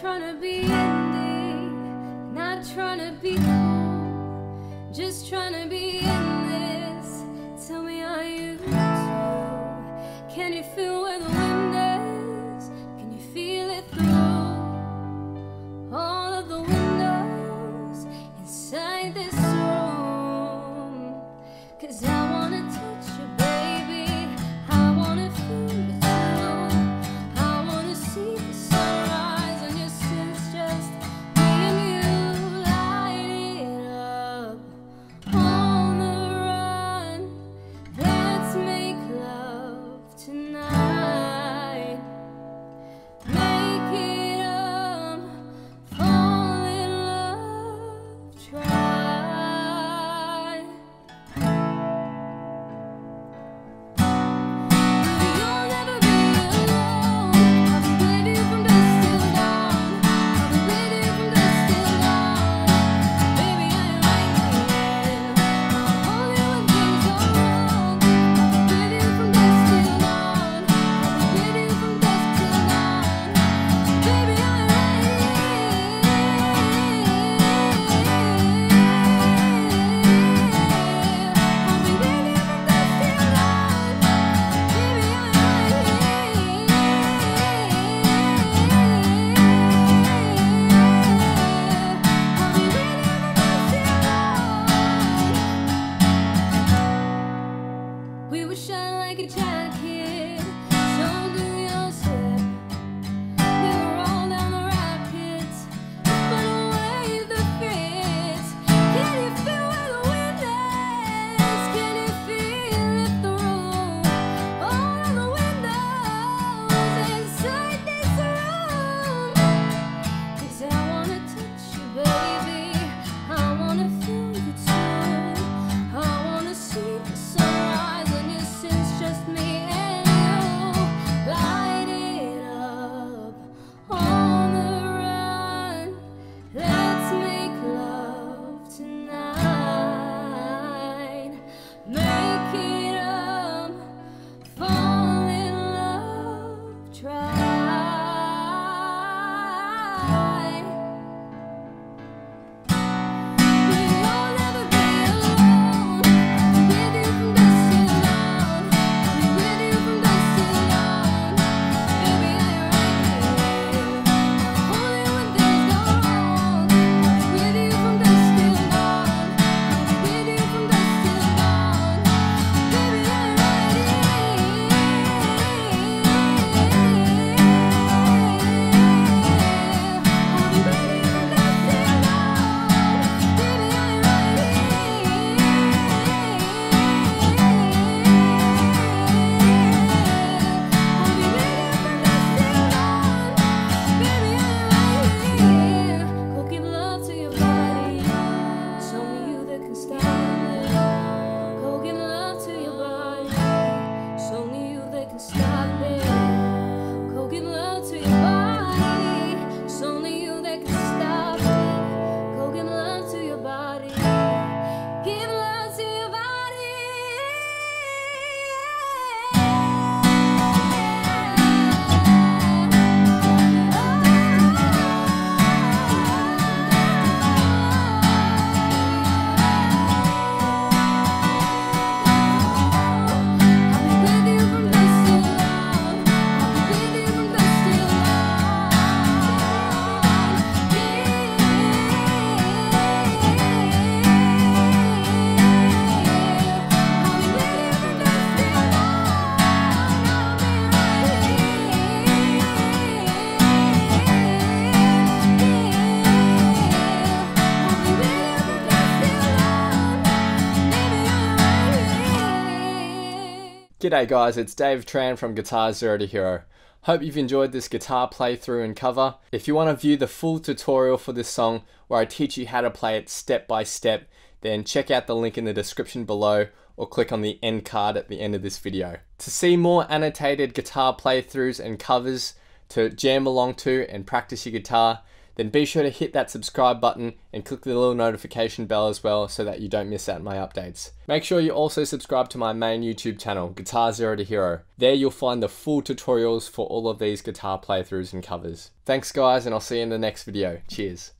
Trying to be indie, not trying to be cool, just trying to be in this. Tell me, are you too? Can you feel where the wind is? Can you feel it through all of the windows inside this? G'day guys, it's Dave Tran from Guitar Zero to Hero. Hope you've enjoyed this guitar playthrough and cover. If you want to view the full tutorial for this song where I teach you how to play it step by step, then check out the link in the description below or click on the end card at the end of this video. To see more annotated guitar playthroughs and covers to jam along to and practice your guitar, then be sure to hit that subscribe button and click the little notification bell as well so that you don't miss out my updates. Make sure you also subscribe to my main YouTube channel, Guitar Zero to Hero. There you'll find the full tutorials for all of these guitar playthroughs and covers. Thanks guys and I'll see you in the next video. Cheers.